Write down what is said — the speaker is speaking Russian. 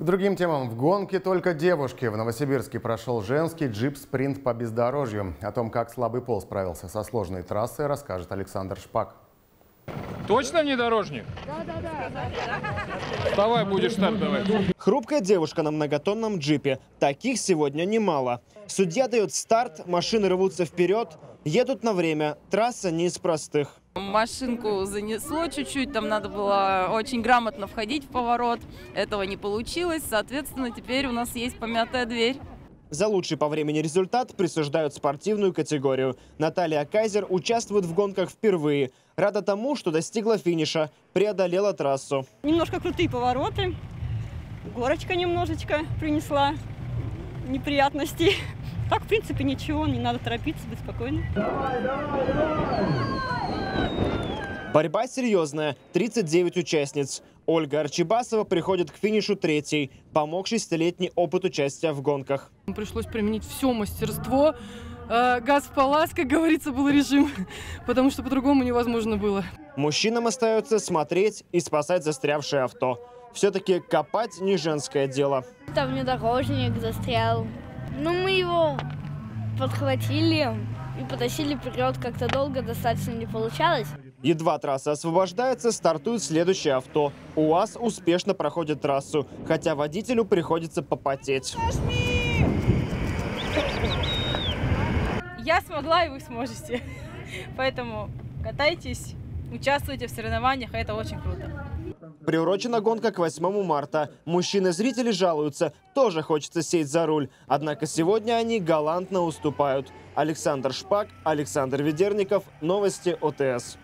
К другим темам. В гонке только девушки. В Новосибирске прошел женский джип-спринт по бездорожью. О том, как слабый пол справился со сложной трассой, расскажет Александр Шпак. Точно внедорожник? Да, да, да. Вставай, будешь стартовать. Хрупкая девушка на многотонном джипе. Таких сегодня немало. Судья дает старт, машины рвутся вперед, едут на время. Трасса не из простых. Машинку занесло чуть-чуть, там надо было очень грамотно входить в поворот. Этого не получилось, соответственно, теперь у нас есть помятая дверь. За лучший по времени результат присуждают спортивную категорию. Наталья Кайзер участвует в гонках впервые. Рада тому, что достигла финиша, преодолела трассу. Немножко крутые повороты, горочка немножечко принесла неприятностей. Так, в принципе, ничего, не надо торопиться, быть спокойным. Борьба серьезная. 39 участниц. Ольга Арчибасова приходит к финишу третьей, помог шестилетний опыт участия в гонках. Пришлось применить все мастерство. Э, газ в палас, как говорится, был режим, потому что по-другому невозможно было. Мужчинам остается смотреть и спасать застрявшее авто. Все-таки копать не женское дело. Там внедорожник застрял. Ну, мы его подхватили и потащили вперед. Как-то долго достаточно не получалось. Едва трасса освобождается, стартует следующее авто. УАЗ успешно проходит трассу, хотя водителю приходится попотеть. Я смогла, и вы сможете. Поэтому катайтесь, участвуйте в соревнованиях, это очень круто. Приурочена гонка к 8 марта. Мужчины-зрители жалуются, тоже хочется сесть за руль. Однако сегодня они галантно уступают. Александр Шпак, Александр Ведерников. Новости ОТС.